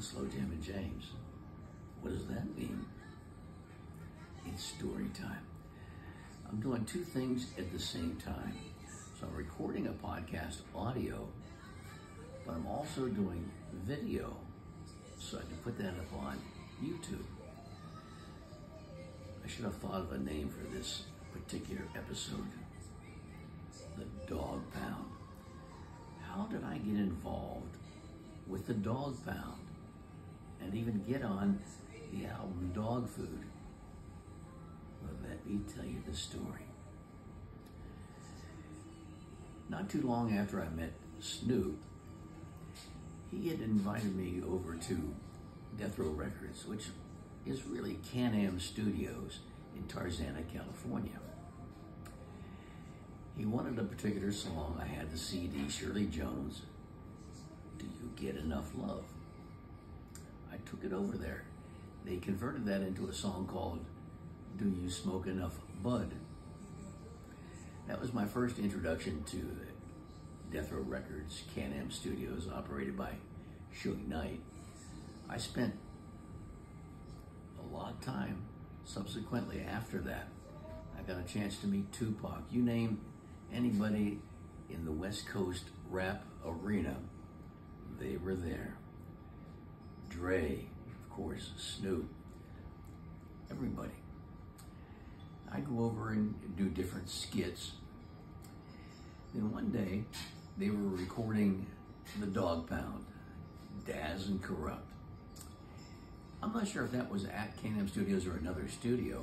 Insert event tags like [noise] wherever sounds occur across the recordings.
Slow Jam and James. What does that mean? It's story time. I'm doing two things at the same time. So I'm recording a podcast audio, but I'm also doing video so I can put that up on YouTube. I should have thought of a name for this particular episode. The Dogg Pound. How did I get involved with the Dogg Pound and even get on the album Dogg Food? Let me tell you the story. Not too long after I met Snoop, he had invited me over to Death Row Records, which is really Can-Am Studios in Tarzana, California. He wanted a particular song. I had the CD, Shirley Jones, Do You Get Enough Love? I took it over there. They converted that into a song called Do You Smoke Enough Bud? That was my first introduction to Death Row Records, Can-Am Studios, operated by Suge Knight. I spent a lot of time subsequently after that. I got a chance to meet Tupac. You name anybody in the West Coast rap arena, they were there. Dre, of course, Snoop, everybody. I go over and do different skits. Then one day, they were recording The Dogg Pound, Daz and Kurupt. I'm not sure if that was at Can-Am Studios or another studio,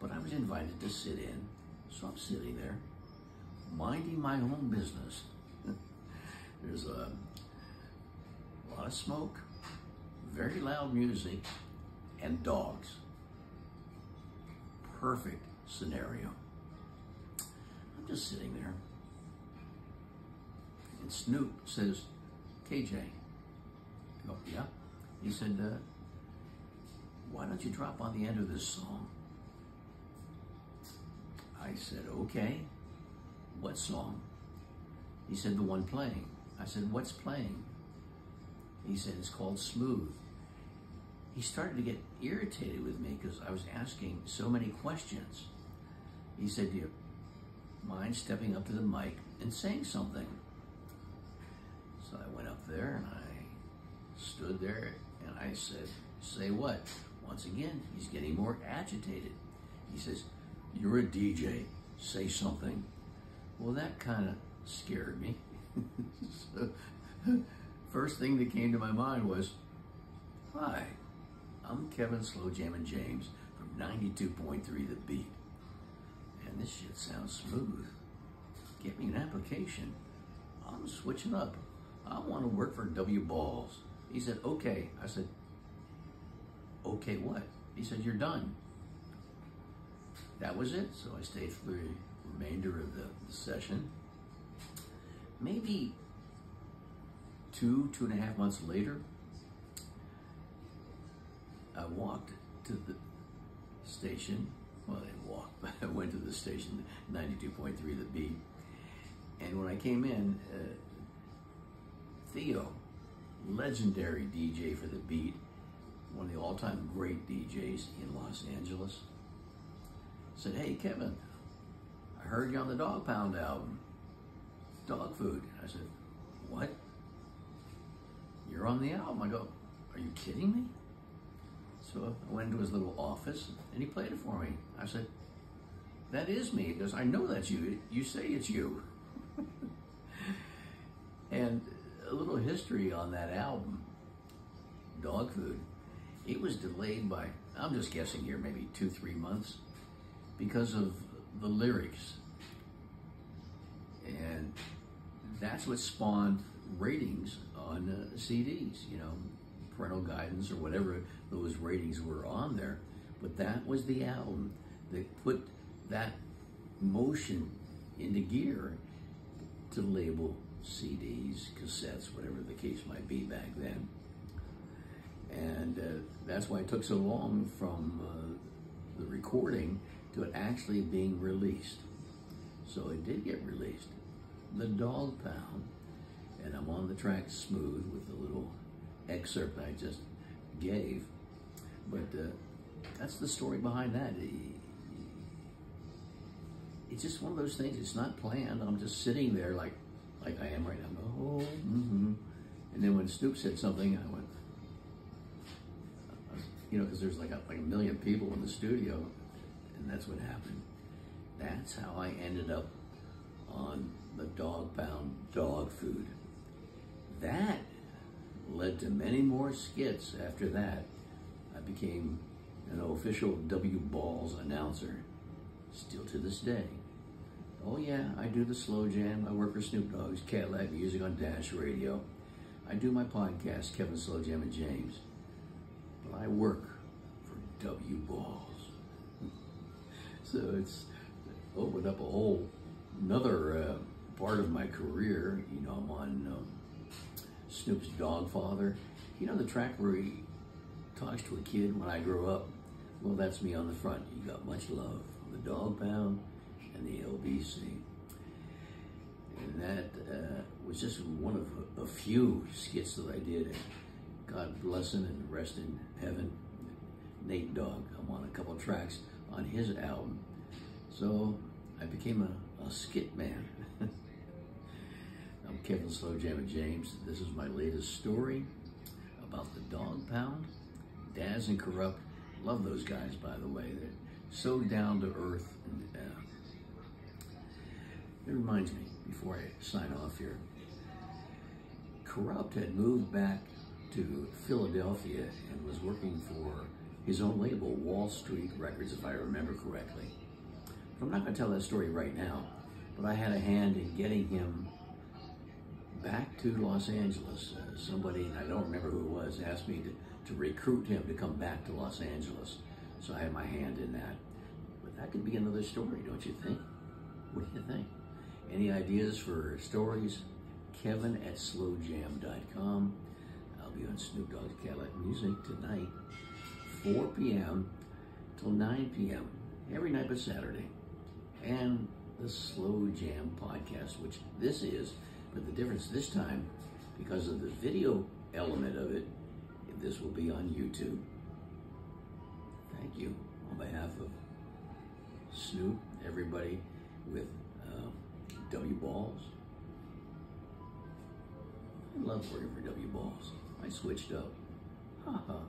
but I was invited to sit in. So I'm sitting there, minding my own business. [laughs] There's a lot of smoke, very loud music, and dogs. Perfect scenario. I'm just sitting there. And Snoop says, KJ. I go, yeah. He said, uh, why don't you drop on the end of this song? I said, okay. What song? He said, the one playing. I said, what's playing? He said, it's called Smooth. He started to get irritated with me because I was asking so many questions. He said, do you mind stepping up to the mic and saying something? So I went up there and I stood there and I said, say what? Once again, he's getting more agitated. He says, you're a DJ, say something. Well, that kind of scared me. [laughs] so, first thing that came to my mind was, hi, I'm Kevin Slow James from 92.3 The Beat. And this shit sounds smooth. Get me an application. I'm switching up. I want to work for W Balls. He said, okay. I said, okay, what? He said, you're done. That was it. So I stayed for the remainder of the, the session. Maybe two, two and a half months later, I walked to the station. Well, I didn't walk, [laughs] but I went to the station, 92.3 The Beat. And when I came in, uh, Theo, legendary DJ for The Beat, one of the all-time great DJs in Los Angeles, said, hey, Kevin, I heard you on the Dogg Pound album, Dogg Food. I said, what? You're on the album. I go, are you kidding me? So I went into his little office and he played it for me. I said, that is me. He goes, I know that's you. You say it's you. [laughs] and a little history on that album, Dogg Food. It was delayed by, I'm just guessing here, maybe two, three months because of the lyrics. And that's what spawned ratings on uh, CDs, you know, parental guidance or whatever those ratings were on there. But that was the album that put that motion into gear to label CDs, cassettes, whatever the case might be back then. And uh, that's why it took so long from uh, the recording to it actually being released. So it did get released. The Dogg Pound, and I'm on the track smooth with the little excerpt I just gave. But uh, that's the story behind that. It's just one of those things. It's not planned. I'm just sitting there like, like I am right now. Oh, mm-hmm. And then when Snoop said something, I went, you know, because there's like a, like a million people in the studio, and that's what happened. That's how I ended up on the dog pound dog food. That led to many more skits after that. I became an official W Balls announcer, still to this day. Oh yeah, I do the slow jam. I work for Snoop Dogg's Cadillac Music on Dash Radio. I do my podcast, Kevin Slow Jam and James. But I work for W Balls. [laughs] so it's opened up a whole another uh, part of my career. You know, I'm on um, Snoop's Doggfather. You know the track where he talks to a kid when I grow up? Well, that's me on the front. You got much love. The Dogg Pound and the LBC. And that uh, was just one of a, few skits that I did. God bless him and rest in heaven. Nate Dogg, I'm on a couple tracks on his album. So I became a, a skit man. [laughs] I'm Kevin Slow James. This is my latest story about the dog pound. Daz and Kurupt. Love those guys, by the way. They're so down to earth. And, uh, it reminds me, before I sign off here, Kurupt had moved back to Philadelphia and was working for his own label, Wall Street Records, if I remember correctly. I'm not going to tell that story right now, but I had a hand in getting him back to Los Angeles. Uh, somebody, I don't remember who it was, asked me to, to recruit him to come back to Los Angeles. So I had my hand in that. But that could be another story, don't you think? What do you think? Any ideas for stories? Kevin at slowjam.com. I'll be on Snoop Dogg's Cadillac Music tonight, 4 p.m. till 9 p.m. every night but Saturday. And the Slow Jam podcast, which this is, but the difference this time, because of the video element of it, this will be on YouTube. Thank you on behalf of Snoop, everybody with uh, W Balls. I love working for W Balls. I switched up. Ha ha.